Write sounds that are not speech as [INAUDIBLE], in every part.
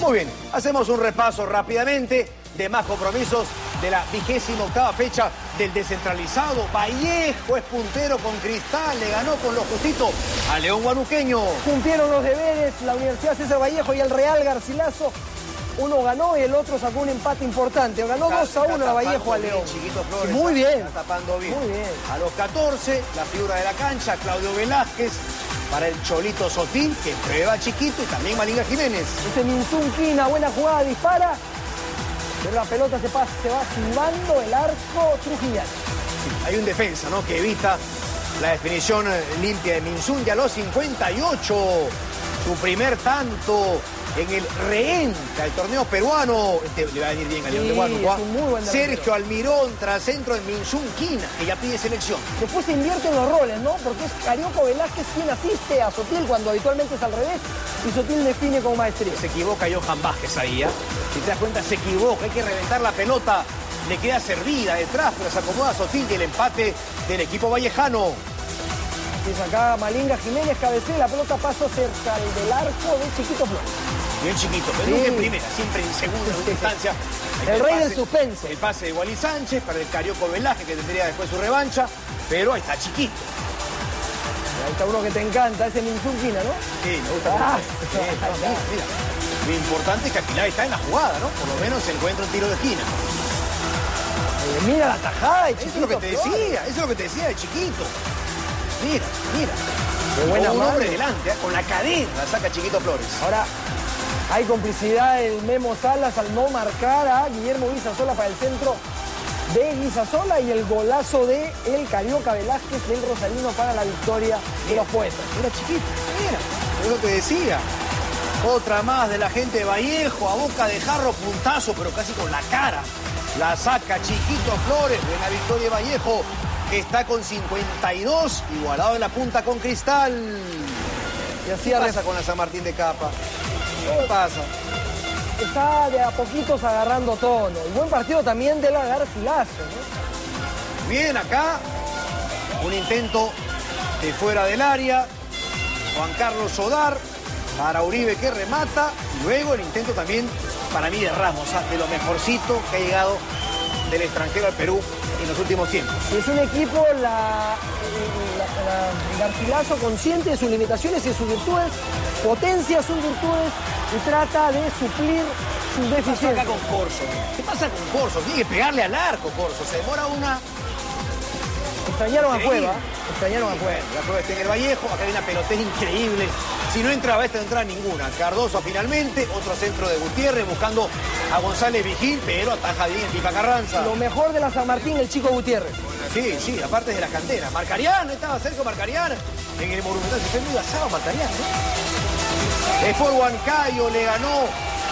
Muy bien, hacemos un repaso rápidamente de más compromisos de la vigésima octava fecha del descentralizado. Vallejo es puntero con Cristal, le ganó con lo justito a León Guanuqueño. Cumplieron los deberes la Universidad César Vallejo y el Real Garcilaso. Uno ganó y el otro sacó un empate importante. Ganó 2 a 1 la Vallejo a León. Flores, Muy bien. Está tapando bien. Muy bien. A los 14, la figura de la cancha, Claudio Velázquez. Para el Cholito Sotil, que prueba chiquito, y también Malinga Jiménez. Este Minsun Quina, buena jugada, dispara. Pero la pelota se, pasa, se va silbando el arco trujillano. Hay un defensa, ¿no? Que evita la definición eh, limpia de Minsun ya a los 58. Su primer tanto en el rehén del torneo peruano. Este le va a venir bien a León Sí, de delantero. Sergio Almirón tras centro de Minsun Quina, que ya pide selección. Después se invierten los roles, ¿no? Porque es Carioco Velázquez quien asiste a Sotil cuando habitualmente es al revés y Sotil define con maestría. Se equivoca Johan Vázquez ahí, ¿ah? Si te das cuenta, se equivoca. Hay que reventar la pelota. Le queda servida detrás, pero se acomoda Sotil y el empate del equipo vallejano. Es acá Malinga Jiménez cabecea, la pelota pasa cerca del arco de Chiquito Flores. Bien chiquito, pero Sí. nunca en primera, siempre en segunda, en instancia. [LAUGHS] El rey del suspenso. El pase de Wally Sánchez para el Carioco Velázquez, que tendría después su revancha, pero ahí está chiquito. Ahí está uno que te encanta, ese Minsun Quina, ¿no? Sí, me gusta. Ah. Sí, está, mira, mira. [LAUGHS] Lo importante es que Aquilar está en la jugada, ¿no? Por lo menos se encuentra un tiro de esquina. Eh, mira la tajada de Eso es Chiquito lo que te decía, eso es lo que te decía de chiquito. Mira, mira. Qué buena un hombre delante, ¿eh? con la cadena la saca Chiquito Flores. Ahora, hay complicidad del Memo Salas al no marcar a Guillermo Guisasola para el centro de Guisasola y el golazo de el Carioca Velázquez del Rosalino para la victoria de los poetas. Mira chiquito, mira. Es lo que decía. Otra más de la gente de Vallejo, a boca de jarro, puntazo, pero casi con la cara. La saca Chiquito Flores, buena victoria de Vallejo, que está con 52, igualado en la punta con Cristal. Y así ¿Qué arre- pasa con la San Martín de Capa? ¿Qué pasa? está de a poquitos agarrando tono. Y buen partido también de la Garcilaso, ¿no? Bien acá, un intento de fuera del área. Juan Carlos Sodar para Uribe que remata. Y luego el intento también para mí de Ramos, ¿ah? de lo mejorcito que ha llegado del extranjero al Perú en los últimos tiempos. Y es un equipo, la Garcilaso, consciente de sus limitaciones y de sus virtudes, potencia sus virtudes y trata de suplir sus ¿Qué pasa acá con Corso? ¿Qué pasa con Corso? Tiene que pegarle al arco, Corso. Se demora una. Extrañaron a. Cueva, extrañaron a Cueva. la prueba está en el Vallejo. Acá hay una pelotera increíble. Si no entraba esta, no entraba ninguna. Cardoso finalmente. Otro centro de Gutiérrez buscando a González Vigil, pero ataja bien Pipa Carranza. Lo mejor de la San Martín, el chico Gutiérrez. Sí, sí, aparte de la cantera. Marcarián, estaba cerca Marcarián. En el Monumental se fue muy asado Marcarián, ¿no? Después Huancayo le ganó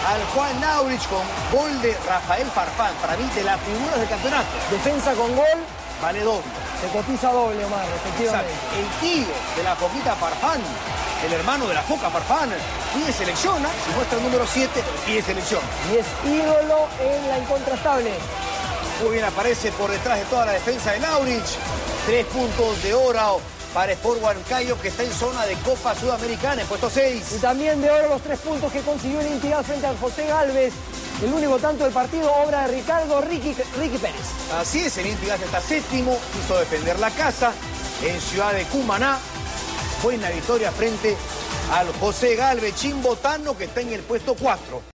al Juan Naurich con gol de Rafael Farfán. Para mí, de las figuras del campeonato. Defensa con gol, Vale doble. se cotiza doble, Omar, Exacto. efectivamente. El tío de la Foquita Farfán, el hermano de la Foca Farfán, pide selecciona, si muestra el número 7, pide selección. Y es ídolo en la incontrastable. Muy bien aparece por detrás de toda la defensa de Laurich. Tres puntos de oro para Sport Huancayo que está en zona de Copa Sudamericana en puesto Y 6. también de oro los tres puntos que consiguió en entidad frente al José Galvez. El único tanto del partido, obra de Ricardo Ricky, Ricky Pérez. Así es, el Inti está séptimo, quiso defender la casa en Ciudad de Cumaná. Fue en la victoria frente al José Galvez Chimbotano que está en el puesto 4.